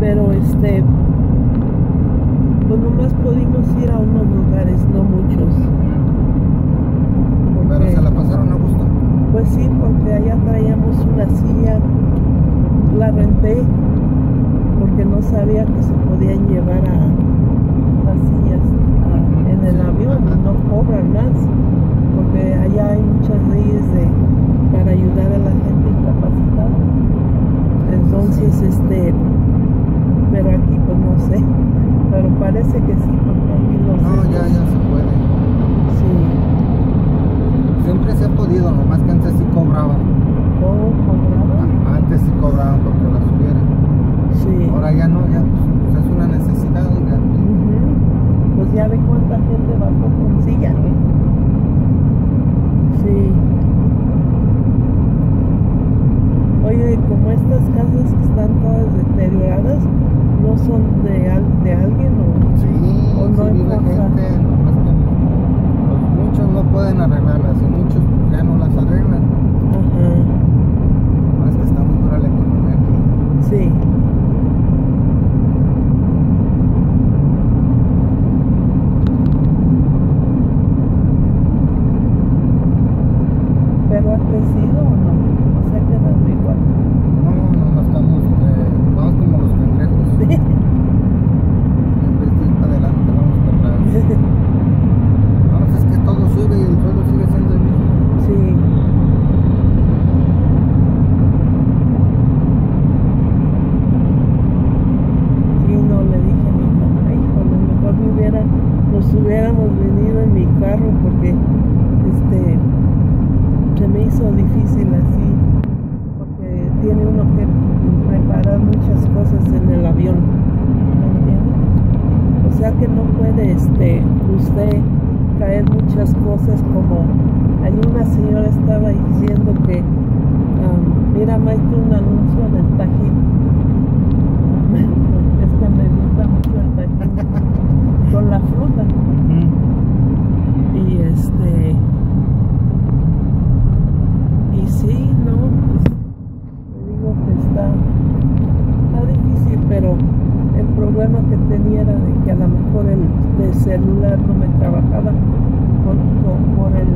pero este pues nomás pudimos ir a unos lugares, no muchos. Pero Porque- se la pasaron a gusto. Pues sí, porque allá traíamos una silla, la renté porque no sabía que se podían llevar a las sillas a- en el avión, no cobran más, porque allá hay muchas leyes de, para ayudar a la gente incapacitada. Entonces, este, pero aquí pues no sé, pero parece que sí, porque ahí los No, ya, ya se puede. Sí, Siempre se ha podido, nomás que antes sí cobraban. todo cobrado. Antes sí cobraban porque la subieran. Sí. Ahora ya no, ya pues, es una necesidad. Ujú. Pues ya ve cuánta gente bajó con silla. Sí. Oye, como estas casas que están todas deterioradas, ¿no son de, al- de alguien o...? Sí, O no sí vive importa. gente, nomás que pues, muchos no pueden arreglarlas y muchos pues, ya no las arreglan. Ajá. Más que está muy dura la economía aquí. Sí. ¿Pero ha crecido o no? O sea, quedado igual. No, no, no estamos, eh, vamos como los cangrejos. Sí. En vez de ir para adelante, vamos para atrás. Vamos, es que todo sube y el suelo sigue siendo el mismo. Sí. Sí, no le dije a mi mamá, híjole, mejor me hubiera, nos hubiéramos venido en mi carro porque este se me hizo difícil así, porque tiene uno que preparar muchas cosas en el avión, ¿me? O sea que no puede este usted traer muchas cosas como hay una señora estaba diciendo que am, mira maestro un anuncio del tajín es que me gusta mucho el tajín con la fruta y este y sí no pues le digo que está está difícil pero el problema que tenía era de que a lo mejor el, el celular no me trabajaba por, por- por el